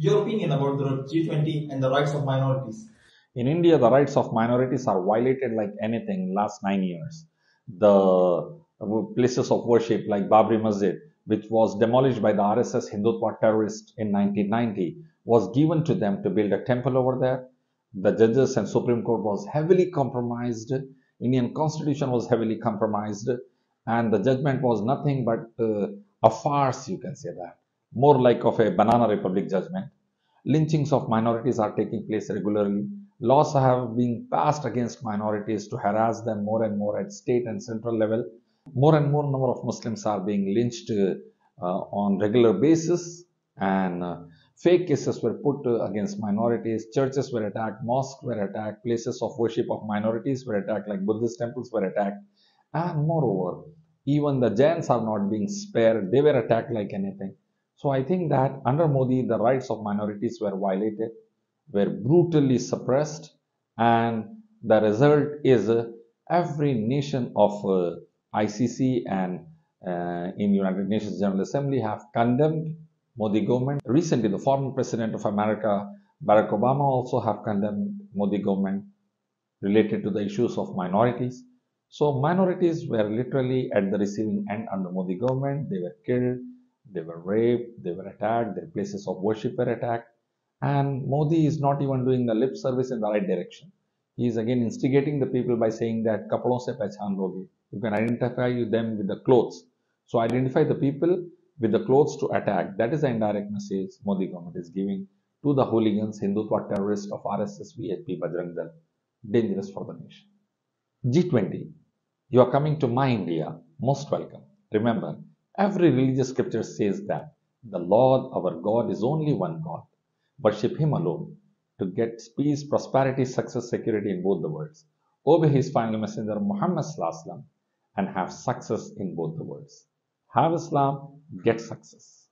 Your opinion about the G20 and the rights of minorities. In India, the rights of minorities are violated like anything last nine years. The places of worship like Babri Masjid, which was demolished by the RSS Hindutva terrorists in 1990, was given to them to build a temple over there. The judges and Supreme Court was heavily compromised. Indian constitution was heavily compromised and the judgment was nothing but uh, a farce, you can say that. More like of a banana republic judgment. Lynchings of minorities are taking place regularly. Laws have been passed against minorities to harass them more and more at state and central level. More and more number of Muslims are being lynched uh, on regular basis and uh, fake cases were put uh, against minorities. Churches were attacked, mosques were attacked, places of worship of minorities were attacked like Buddhist temples were attacked. And moreover, even the Jains are not being spared. They were attacked like anything. So I think that under Modi, the rights of minorities were violated were brutally suppressed and the result is uh, every nation of uh, ICC and uh, in United Nations General Assembly have condemned Modi government. Recently, the former president of America, Barack Obama, also have condemned Modi government related to the issues of minorities. So minorities were literally at the receiving end under Modi government. They were killed, they were raped, they were attacked, their places of worship were attacked. And Modi is not even doing the lip service in the right direction. He is again instigating the people by saying that kapdon se pehchan. You can identify them with the clothes. So identify the people with the clothes to attack. That is the indirect message Modi government is giving to the hooligans, Hindutva terrorists of RSS, VHP, Bajrang Dal. Dangerous for the nation. G20. You are coming to my India. Most welcome. Remember, every religious scripture says that the Lord our God is only one God. Worship Him alone to get peace, prosperity, success, security in both the worlds. Obey His final messenger Muhammad and have success in both the worlds. Have Islam, get success.